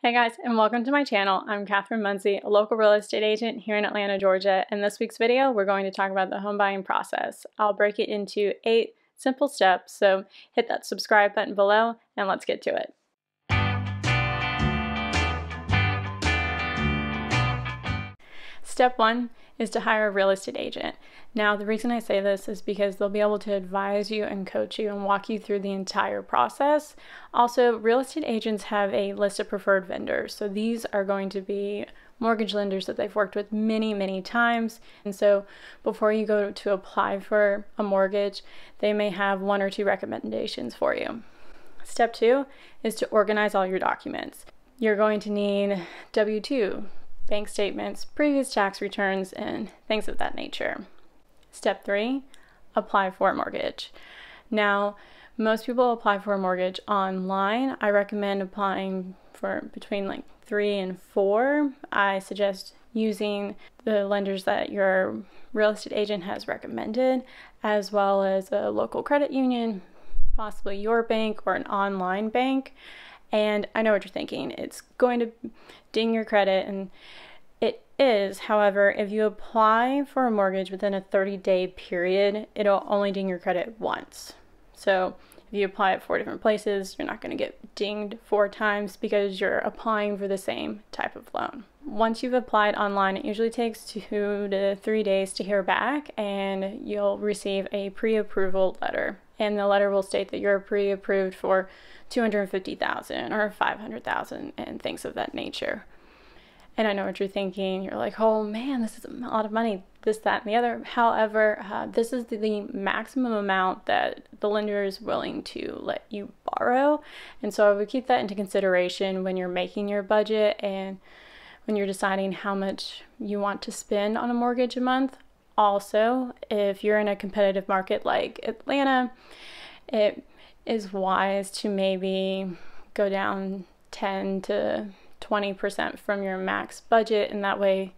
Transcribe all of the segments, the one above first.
Hey guys, and welcome to my channel. I'm Kathryn Munzie, a local real estate agent here in Atlanta, Georgia. In this week's video, we're going to talk about the home buying process. I'll break it into eight simple steps, so hit that subscribe button below and let's get to it. Step one is to hire a real estate agent. Now, the reason I say this is because they'll be able to advise you and coach you and walk you through the entire process. Also, real estate agents have a list of preferred vendors. So these are going to be mortgage lenders that they've worked with many, many times. And so before you go to apply for a mortgage, they may have one or two recommendations for you. Step two is to organize all your documents. You're going to need W 2, bank statements, previous tax returns, and things of that nature. Step three, apply for a mortgage. Now, most people apply for a mortgage online. I recommend applying for between like three and four. I suggest using the lenders that your real estate agent has recommended, as well as a local credit union, possibly your bank or an online bank. And I know what you're thinking. It's going to ding your credit and is, however, if you apply for a mortgage within a 30 day period, it'll only ding your credit once. So if you apply at four different places, you're not going to get dinged four times because you're applying for the same type of loan. Once you've applied online, it usually takes two to three days to hear back, and you'll receive a pre approval letter. And the letter will state that you're pre approved for 250,000 or 500,000 and things of that nature. And I know what you're thinking. You're like, oh man, this is a lot of money, this, that, and the other. However, uh, this is the, the, maximum amount that the lender is willing to let you borrow. And so I would keep that into consideration when you're making your budget and when you're deciding how much you want to spend on a mortgage a month. Also, if you're in a competitive market like Atlanta, it is wise to maybe go down 10 to 20% from your max budget, and that way,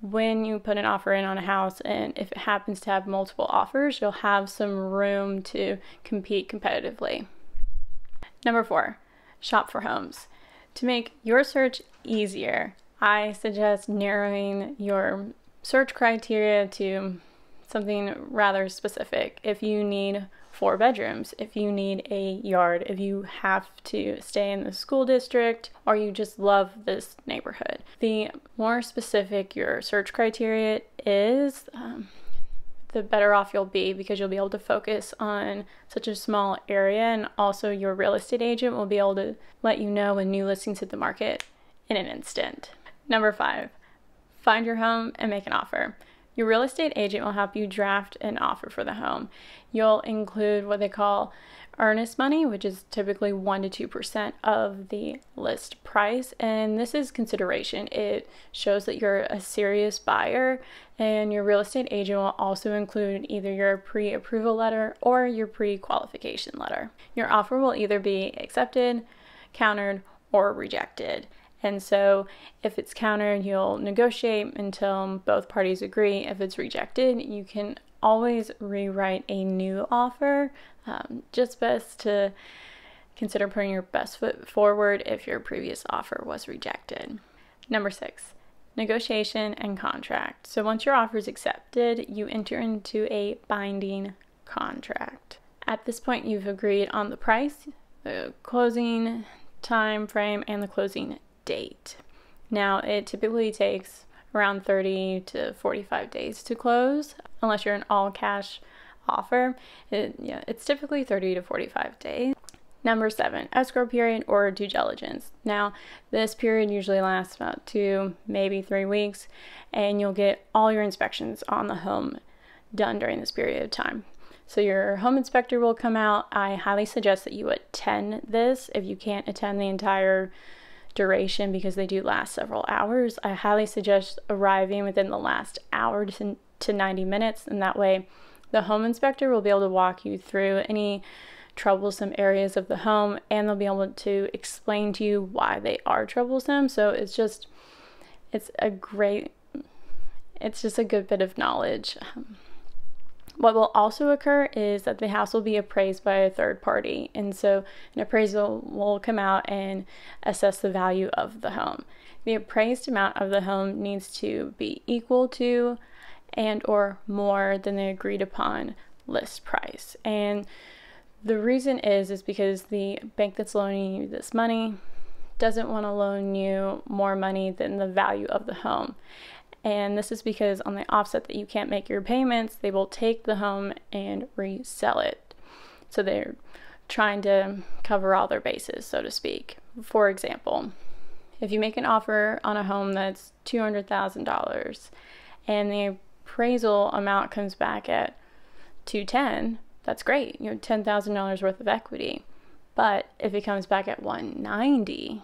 when you put an offer in on a house, and if it happens to have multiple offers, you'll have some room to compete competitively. Number four, shop for homes. To make your search easier, I suggest narrowing your search criteria to something rather specific. If you need four bedrooms, if you need a yard, if you have to stay in the school district, or you just love this neighborhood. The more specific your search criteria is, um, the better off you'll be because you'll be able to focus on such a small area, and also your real estate agent will be able to let you know when new listings hit the market in an instant. Number five, find your home and make an offer. Your real estate agent will help you draft an offer for the home. You'll include what they call earnest money, which is typically 1% to 2% of the list price. And this is consideration. It shows that you're a serious buyer, and your real estate agent will also include either your pre approval letter or your pre qualification letter. Your offer will either be accepted, countered, or rejected. And so if it's countered, you'll negotiate until both parties agree. If it's rejected, you can always rewrite a new offer. Um, just best to consider putting your best foot forward if your previous offer was rejected. Number six, negotiation and contract. So once your offer is accepted, you enter into a binding contract. At this point, you've agreed on the price, the closing time frame, and the closing date. Now, it typically takes around 30 to 45 days to close, unless you're an all cash offer. It, yeah, it's typically 30 to 45 days. Number seven, escrow period or due diligence. Now, this period usually lasts about two, maybe three weeks, and you'll get all your inspections on the home done during this period of time. So, your home inspector will come out. I highly suggest that you attend this if you can't attend the entire duration because they do last several hours. I highly suggest arriving within the last hour to, to 90 minutes, and that way the home inspector will be able to walk you through any troublesome areas of the home and they'll be able to explain to you why they are troublesome. So it's just, it's a great, it's just a good bit of knowledge. Um, What will also occur is that the house will be appraised by a third party, and so an appraisal will come out and assess the value of the home. The appraised amount of the home needs to be equal to and or more than the agreed upon list price. And the reason is is because the bank that's loaning you this money doesn't want to loan you more money than the value of the home. And this is because on the offset that you can't make your payments, they will take the home and resell it. So they're trying to cover all their bases, so to speak. For example, if you make an offer on a home that's $200,000 and the appraisal amount comes back at 210, that's great. You have $10,000 worth of equity. But if it comes back at 190,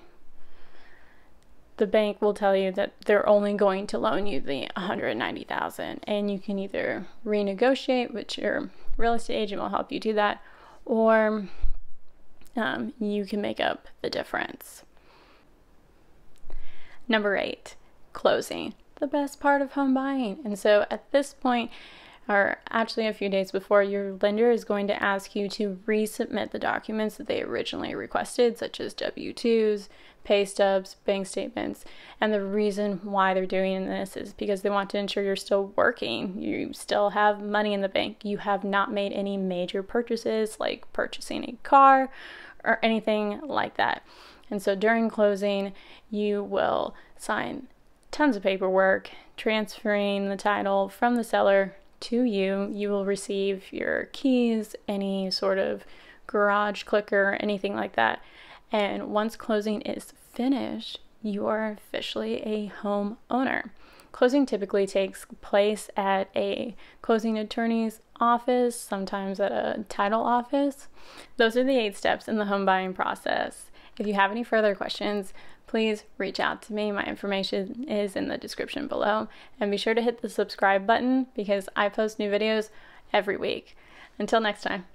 the bank will tell you that they're only going to loan you the 190,000 and you can either renegotiate which your real estate agent will help you do that or um, you can make up the difference. Number 8, closing. The best part of home buying. And so at this point or actually a few days before, your lender is going to ask you to resubmit the documents that they originally requested, such as W 2s, pay stubs, bank statements. And the reason why they're doing this is because they want to ensure you're still working. You still have money in the bank. You have not made any major purchases like purchasing a car or anything like that. And so during closing, you will sign tons of paperwork transferring the title from the seller to you. You will receive your keys, any sort of garage clicker, anything like that. And once closing is finished, you are officially a home owner. Closing typically takes place at a closing attorney's office, sometimes at a title office. Those are the eight steps in the home buying process. If you have any further questions, please reach out to me. My information is in the description below. And be sure to hit the subscribe button because I post new videos every week. Until next time.